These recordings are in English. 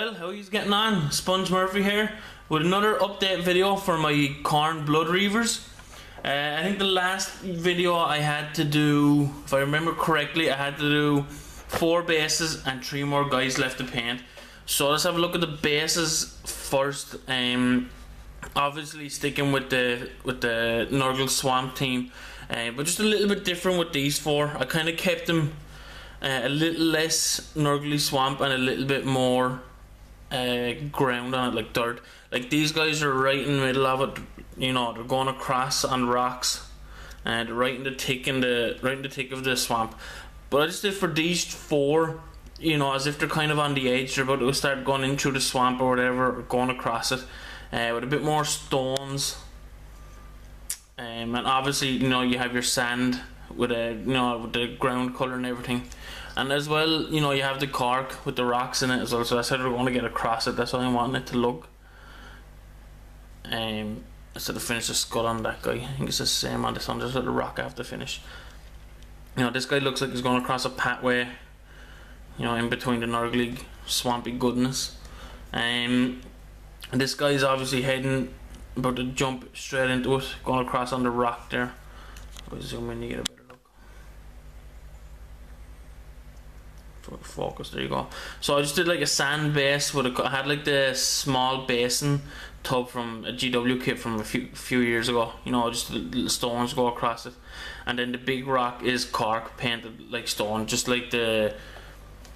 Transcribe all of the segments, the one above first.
Well, how you getting on? Spunge Murphy here with another update video for my Khorne Bloodreavers. Uh, I think the last video I had to do, if I remember correctly, I had to do four bases and three more guys left to paint. So let's have a look at the bases first. Um, obviously sticking with the with the Nurgle Swamp team, uh, but just a little bit different with these four. I kind of kept them uh, a little less Nurgly Swamp and a little bit more uh, ground on it, like dirt. Like these guys are right in the middle of it. You know, they're going across on rocks, and right in the thick in the right in the thick of the swamp. But I just did for these four, you know, as if they're kind of on the edge. They're about to start going into the swamp or whatever, or going across it, uh, with a bit more stones. Um, and obviously, you know, you have your sand with a, you know, with the ground color and everything. And as well, you know, you have the cork with the rocks in it as well. So I said we're going to get across it. That's how I want it to look. Um, instead of finish the skull on that guy, I think it's the same on this one. Just let the rock I have to finish. You know, this guy looks like he's going across a pathway. You know, in between the Nurgly swampy goodness. Um, and this guy is obviously heading about to jump straight into it, going across on the rock there. I'll zoom in to get a better look. Focus, there you go. So I just did like a sand base with a, I had like the small basin tub from a GW kit from a few few years ago. You know, just little stones go across it, and then the big rock is cork painted like stone, just like the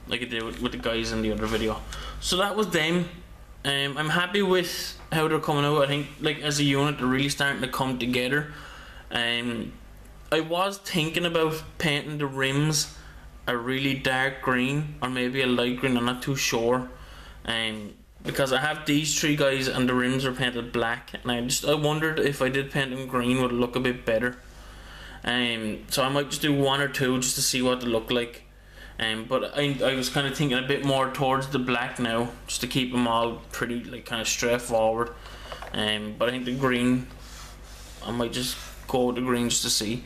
like I did with, with the guys in the other video. So that was them. Um, I'm happy with how they're coming out. I think like as a unit, they're really starting to come together. Um, I was thinking about painting the rims a really dark green or maybe a light green. I'm not too sure. Um, because I have these three guys and the rims are painted black, and I just I wondered if I did paint them green would look a bit better. Um, so I might just do one or two just to see what they look like. Um, but I, I was kind of thinking a bit more towards the black now, just to keep them all pretty like kind of straightforward. Um, but I think the green, I might just go with the green just to see.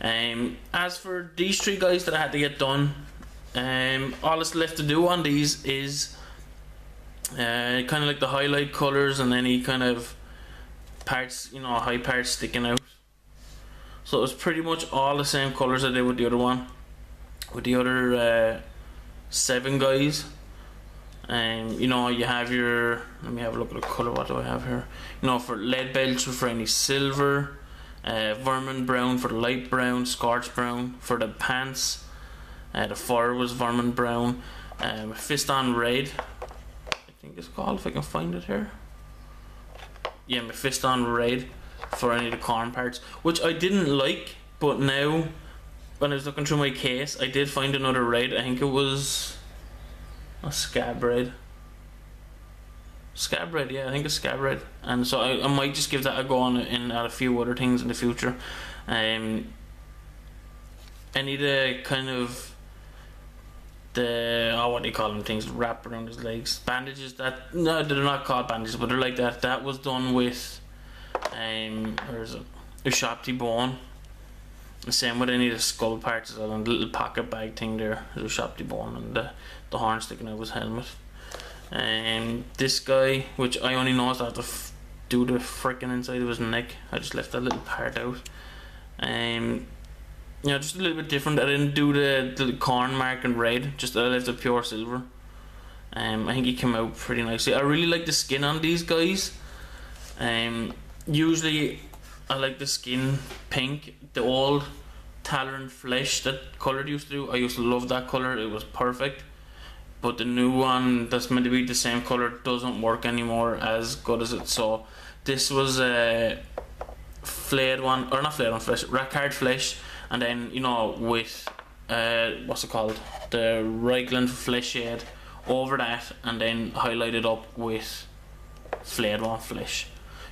Um, as for these three guys that I had to get done, um, all that's left to do on these is uh, kind of like the highlight colors and any kind of parts, you know, high parts sticking out. So it was pretty much all the same colors I did with the other one, with the other uh, seven guys. Um, you know, you have your. Let me have a look at the color. What do I have here? You know, for lead belch for any silver uh, vermin brown for the light brown, scorch brown for the pants. Uh, the fur was vermin brown. Um, Fiston red, I think it's called. If I can find it here. Yeah, my Mephiston red for any of the Khorne parts, which I didn't like, but now when I was looking through my case, I did find another red. I think it was a scab red. Scab red, yeah, I think it's scab red, and so I, I might just give that a go on in at a few other things in the future. Um, I need a kind of the oh what do you call them things wrapped around his legs? Bandages that no they're not called bandages but they're like that. That was done with um where's it? Ushabti bone. The same with any of the skull parts and the little pocket bag thing there Ushabti bone and the, the horn sticking out of his helmet um, this guy, which I only know how to do the freaking inside of his neck. I just left that little part out. Um, you know, just a little bit different. I didn't do the, the Khorne mark in red, just I left it pure silver. Um, I think he came out pretty nicely. I really like the skin on these guys. Um, usually I like the skin pink. The old Tallarn flesh that colour used to do. I used to love that colour. It was perfect but the new one that's meant to be the same color doesn't work anymore as good as it. So this was a flayed one, or not flayed one, flesh, Rakarth flesh, and then you know with uh, what's it called, the Reikland flesh shade over that, and then highlighted up with flayed one flesh.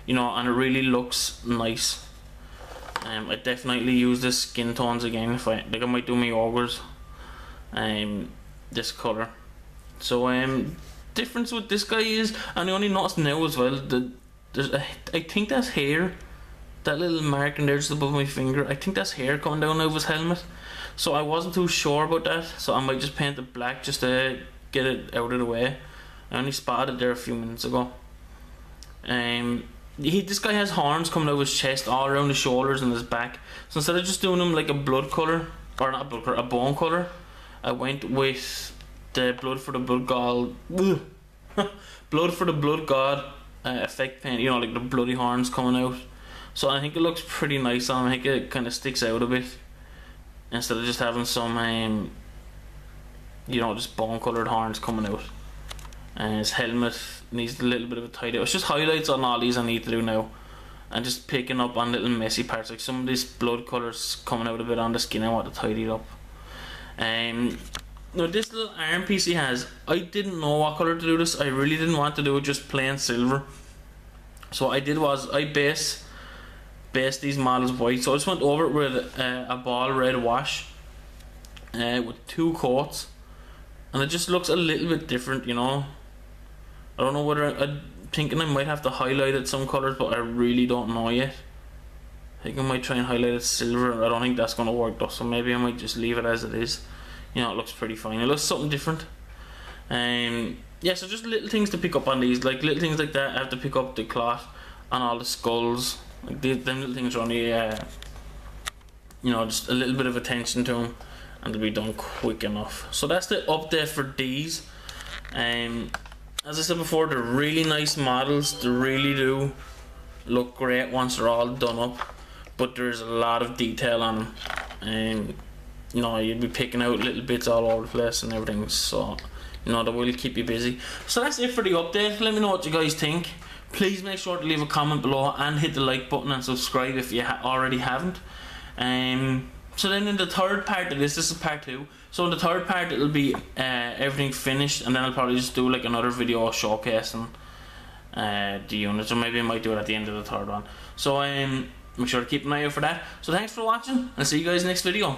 You know, and it really looks nice. Um, I definitely use the skin tones again if I like I might do my ogres. Um, this color so um, difference with this guy is, and I only noticed now as well that there's a, I think that's hair, that little mark in there just above my finger. I think that's hair coming down of his helmet. So I wasn't too sure about that. So I might just paint it black just to get it out of the way. I only spotted it there a few minutes ago. Um, he this guy has horns coming out of his chest, all around his shoulders and his back. So instead of just doing him like a blood color or not blood color, a bone color, I went with the blood for the blood god, blood for the blood god uh, effect paint. You know, like the bloody horns coming out. So I think it looks pretty nice on. I think it kind of sticks out a bit instead of just having some, um, you know, just bone coloured horns coming out. And his helmet needs a little bit of a tidy. It's just highlights on all these I need to do now. And just picking up on little messy parts. Like some of these blood colours coming out a bit on the skin, I want to tidy it up. Um, now this little arm piece he has, I didn't know what colour to do this. I really didn't want to do it just plain silver. So what I did was I base base these models white. So I just went over it with uh, a Baal red wash uh, with two coats, and it just looks a little bit different, you know. I don't know whether I, I'm thinking I might have to highlight it some colors, but I really don't know yet. I think I might try and highlight it silver. I don't think that's gonna work though, so maybe I might just leave it as it is. You know, it looks pretty fine. It looks something different. Um, yeah, so just little things to pick up on these, like little things like that. I have to pick up the cloth and all the skulls like these, them little things are only, uh, you know, just a little bit of attention to them, and they'll be done quick enough. So that's the update for these. Um, as I said before, they're really nice models. They really do look great once they're all done up. But there's a lot of detail on them, and you know you'd be picking out little bits all over the place and everything. So you know that will keep you busy. So that's it for the update. Let me know what you guys think please make sure to leave a comment below and hit the like button and subscribe if you ha already haven't um, so then in the third part of this this is part two so in the third part it'll be uh, everything finished and then I'll probably just do like another video showcasing uh, the units or maybe I might do it at the end of the third one so um, make sure to keep an eye out for that so thanks for watching and see you guys next video